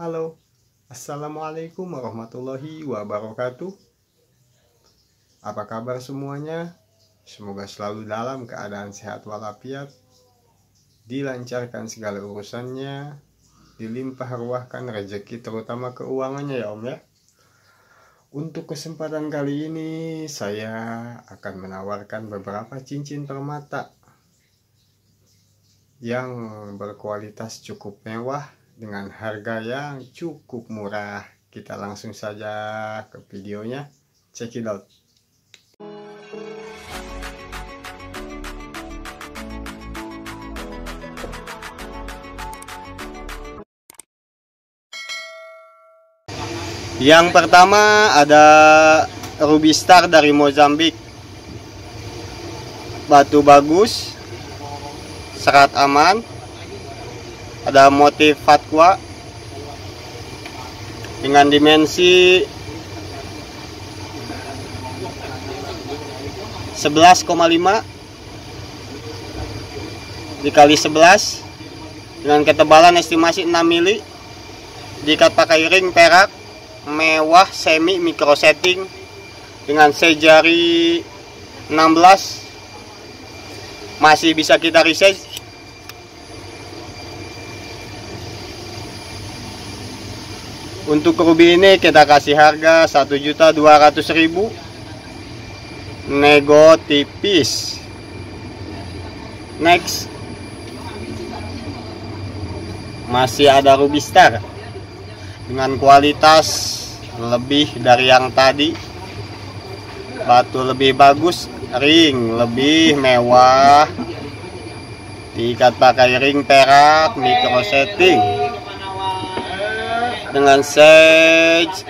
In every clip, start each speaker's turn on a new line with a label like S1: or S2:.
S1: Halo, Assalamualaikum warahmatullahi wabarakatuh. Apa kabar semuanya? Semoga selalu dalam keadaan sehat walafiat, dilancarkan segala urusannya, dilimpah ruahkan rezeki terutama keuangannya ya Om ya. Untuk kesempatan kali ini saya akan menawarkan beberapa cincin permata yang berkualitas cukup mewah dengan harga yang cukup murah. Kita langsung saja ke videonya. Check it out. Yang pertama ada Ruby Star dari Mozambik. Batu bagus, serat aman, ada motif fatwa dengan dimensi 11,5 dikali 11 dengan ketebalan estimasi 6 mili diikat pakai ring perak mewah semi micro setting dengan sejari 16 masih bisa kita resize untuk ruby ini kita kasih harga 1.200.000 nego tipis. Next. Masih ada ruby star. Dengan kualitas lebih dari yang tadi. Batu lebih bagus ring lebih mewah. Diikat pakai ring perak micro setting dengan sage.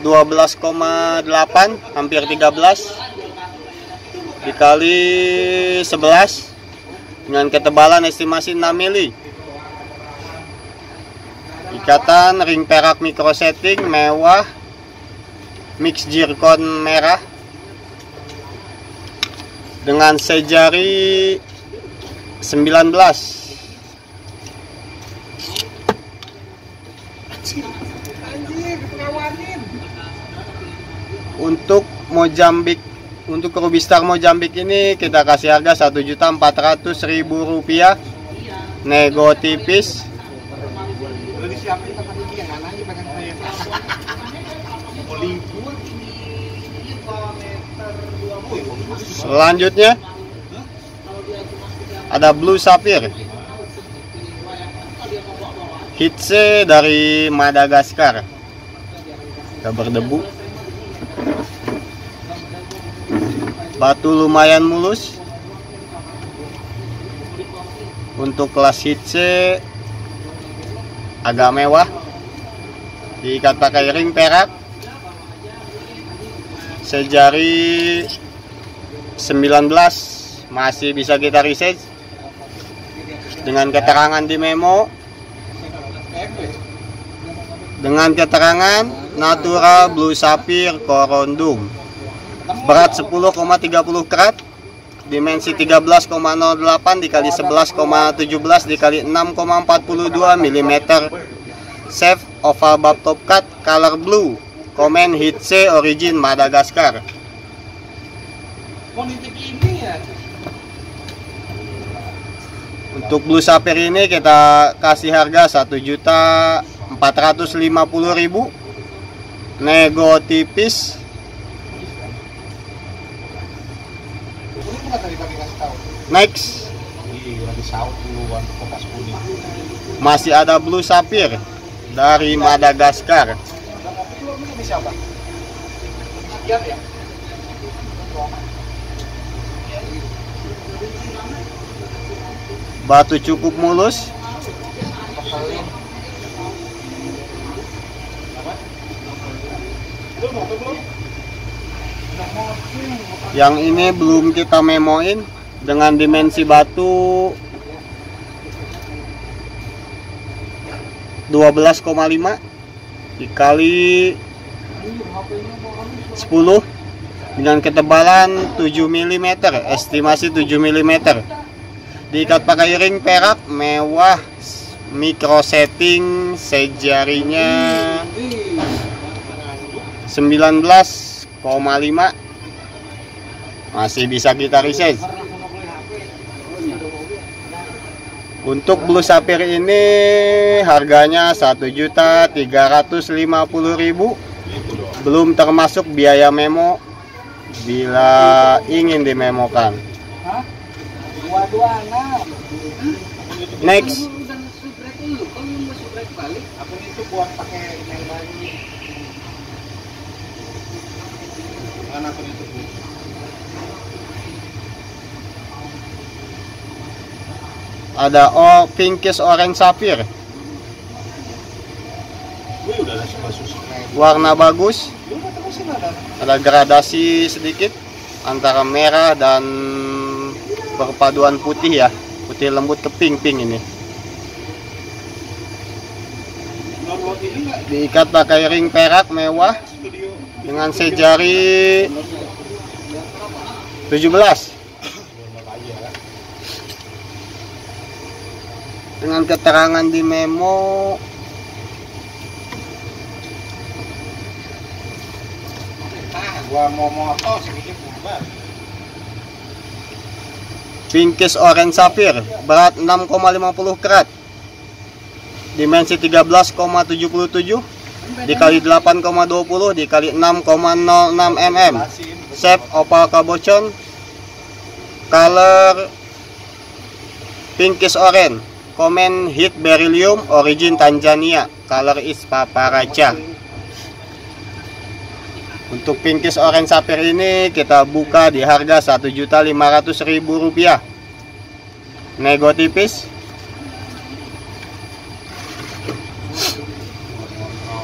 S1: 12,8 hampir 13 dikali 11 dengan ketebalan estimasi 6 mili. Ikatan ring perak micro setting mewah. Mix zircon merah. Dengan sejari 19 untuk Mojambik untuk Ruby Star Mojambik ini kita kasih harga Rp1.400.000 nego tipis. Selanjutnya ada Blue Sapphire Hitse dari Madagaskar. Kita berdebu batu lumayan mulus. Untuk kelas Hitse agak mewah. Diikat pakai ring perak. Sejari 19 masih bisa kita research dengan keterangan di memo dengan keterangan natural blue sapphire corondum. Berat 10,30 karat dimensi 13,08 dikali 11,17 dikali 6,42 mm Safe oval bab top cut color blue. Komen hitse origin Madagaskar untuk blue sapphire ini kita kasih harga 1.450.000 nego tipis. Next. Masih ada blue sapphire dari Madagaskar batu cukup mulus. Yang ini belum kita memoin dengan dimensi batu 12,5 dikali 10 dengan ketebalan 7 mm estimasi 7 mm diikat pakai ring perak mewah micro setting sejarinya 19,5 masih bisa kita reset. Untuk blue sapphire ini harganya 1.350.000 belum termasuk biaya memo bila ingin dimemokan next. Ada oh pinkish orange sapphire. Warna bagus. Ada gradasi sedikit antara merah dan perpaduan putih ya. Putih lembut ke pink pink ini. Diikat pakai ring perak mewah dengan sejari 17 dengan keterangan di memo gua mau moto sedikit Pinkish Orange Sapphire berat 6,50 karat dimensi 13,77 dikali 8,20 dikali 6,06 mm shape opal cabochon color pinkish orange Komen hit beryllium origin Tanzania. Color is paparaja. Untuk pinkish orange sapphire ini kita buka di harga Rp1.500.000. Nego tipis.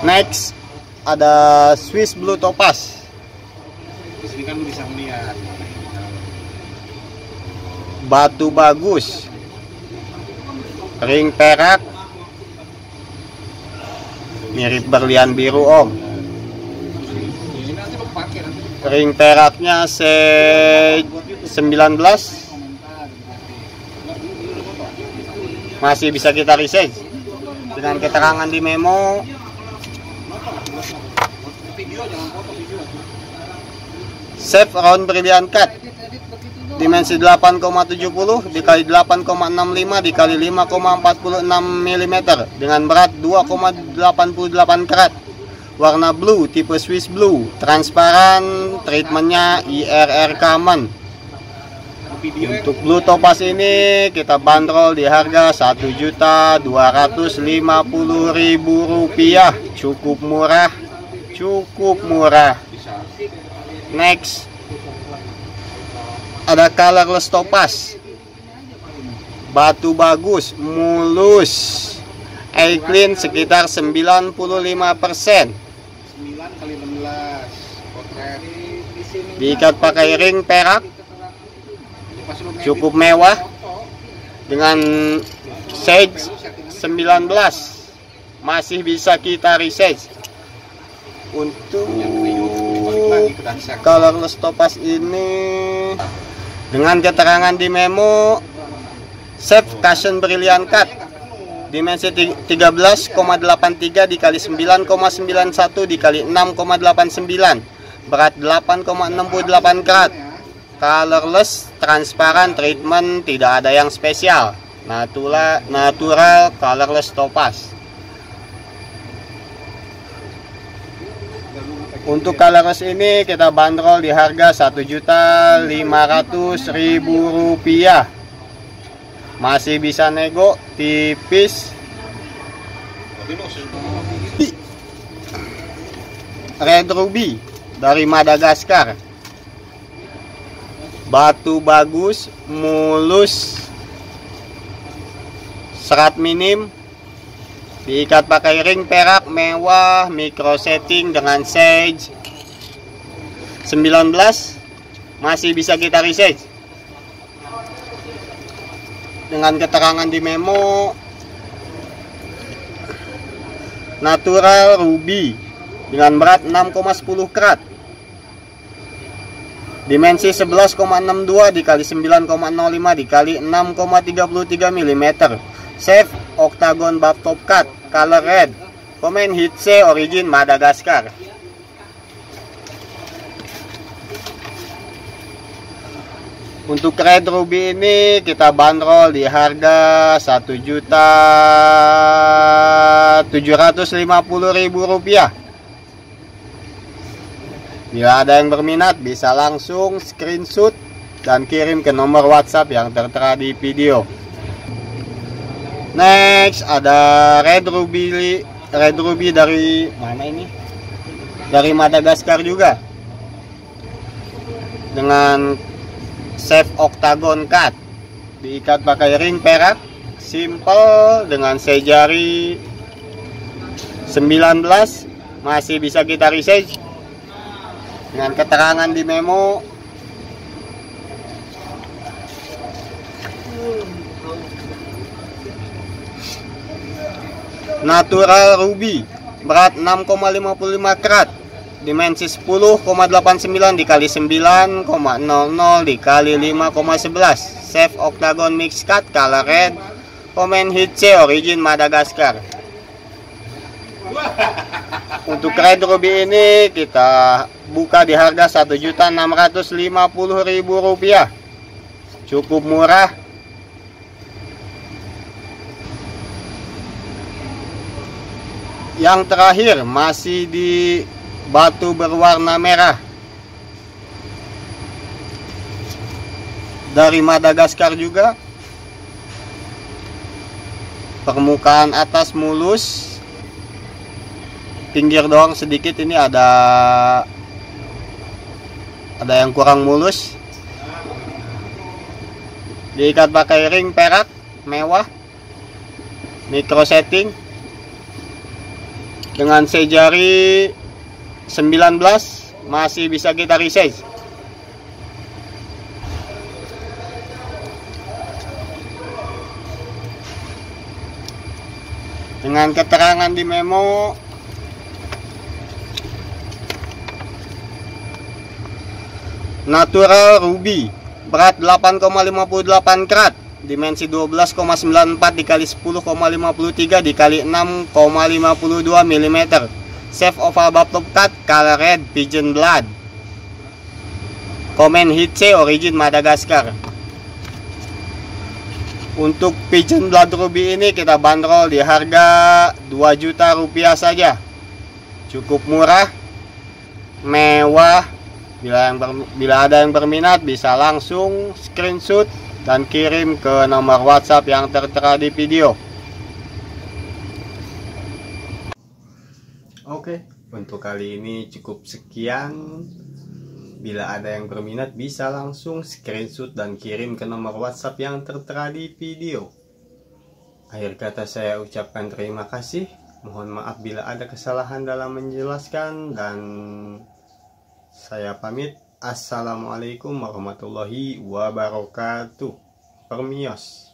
S1: Next ada Swiss Blue Topaz. kan bisa melihat. Batu bagus ring perak mirip berlian biru om ring peraknya se 19 masih bisa kita research dengan keterangan di memo. Save round brilliant cut dimensi 8,70 dikali 8,65 dikali 5,46 mm dengan berat 2,88 karat warna blue tipe Swiss blue. Transparan treatmentnya IRR common untuk blue topaz ini kita bandrol di harga Rp1.250.000 cukup murah cukup murah. Next. Ada colorless topaz. Batu bagus mulus air clean sekitar 95% 9 kali 16 diikat pakai ring perak. Cukup mewah. Dengan size 19 masih bisa kita research untuk colorless topaz ini dengan keterangan di memo Save Cushion Brilliant Cut dimensi 13,83 dikali 9,91 dikali 6,89 berat 8,68 karat colorless transparan treatment tidak ada yang spesial. Natural natural colorless topaz. Untuk colorless ini kita bandrol di harga Rp1.500.000. Masih bisa nego tipis. Red Ruby dari Madagaskar. Batu bagus, mulus, serat minim, diikat pakai ring perak mewah micro setting dengan sage. 19 masih bisa kita research dengan keterangan di memo. Natural ruby dengan berat 6,10 karat dimensi 11,62 dikali 9,05 dikali 6,33 mm safe octagon buff top cut color red. Komen hit C origin Madagaskar Untuk red ruby ini kita bandrol di harga 1 juta 750 ribu rupiah Bila ada yang berminat bisa langsung screenshot dan kirim ke nomor WhatsApp yang tertera di video. Next ada red ruby red ruby dari mana ini? Dari Madagaskar juga. Dengan safe octagon cut. Diikat pakai ring perak simple dengan sejari 19 masih bisa kita research. Dengan keterangan di memo. Natural ruby berat 6,55 karat dimensi 10,89 dikali 9,00 dikali 5,11 safe octagon mix cut color red. Komen hit C origin Madagaskar. Untuk red ruby ini kita buka di harga Rp1.650.000 cukup murah. Yang terakhir masih di batu berwarna merah. Dari Madagaskar juga. Permukaan atas mulus. Pinggir doang sedikit ini ada ada yang kurang mulus. Diikat pakai ring perak mewah. Micro setting. Dengan sejari 19 masih bisa kita resize dengan keterangan di memo natural ruby berat 8,58 karat dimensi 12,94 dikali 10,53 dikali 6,52 mm safe of top cut color red pigeon blood. Comment hit C origin Madagaskar. Untuk pigeon blood ruby ini kita bandrol di harga 2 juta rupiah saja. Cukup murah mewah. Bila yang ber, bila ada yang berminat bisa langsung screenshot dan kirim ke nomor WhatsApp yang tertera di video. Oke, untuk kali ini cukup sekian. Bila ada yang berminat bisa langsung screenshot dan kirim ke nomor WhatsApp yang tertera di video. Akhir kata saya ucapkan terima kasih. Mohon maaf bila ada kesalahan dalam menjelaskan dan saya pamit. Assalamualaikum warahmatullahi wabarakatuh. Permios.